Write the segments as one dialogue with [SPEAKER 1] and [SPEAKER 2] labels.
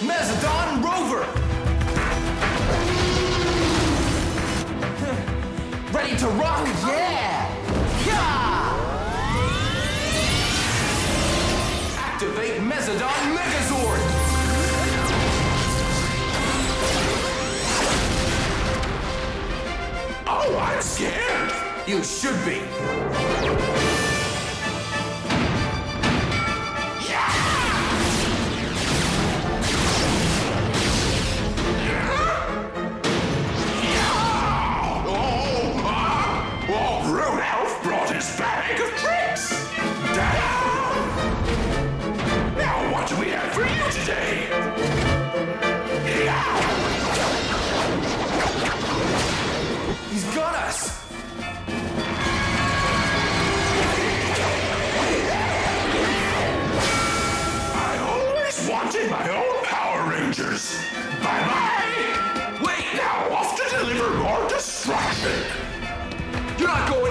[SPEAKER 1] Mezodon Rover! Ready to rock? Yeah! Yeah! Activate Mezodon Megazord!
[SPEAKER 2] Oh, I'm scared.
[SPEAKER 1] You should be.
[SPEAKER 2] Today?
[SPEAKER 1] He's got us!
[SPEAKER 2] I always wanted my own Power Rangers. Bye bye.
[SPEAKER 1] Wait!
[SPEAKER 2] Now off to deliver more destruction.
[SPEAKER 1] You're not going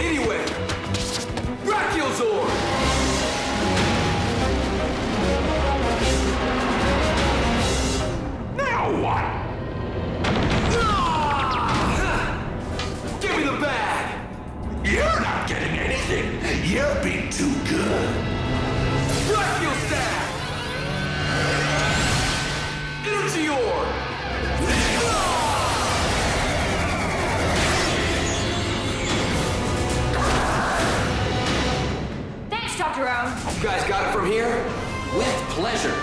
[SPEAKER 2] You've too good.
[SPEAKER 1] Staff! Energy Orb!
[SPEAKER 3] Thanks, Dr. Owen.
[SPEAKER 1] You guys got it from here? With pleasure.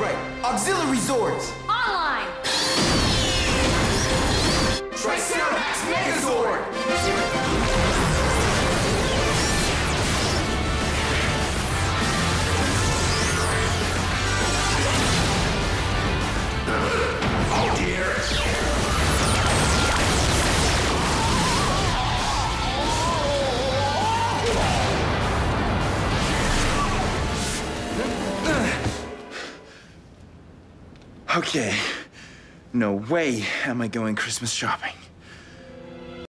[SPEAKER 1] Right. Auxiliary Zords!
[SPEAKER 3] Online.
[SPEAKER 1] Triceratops Megazord!
[SPEAKER 4] Okay. No way am I going Christmas shopping.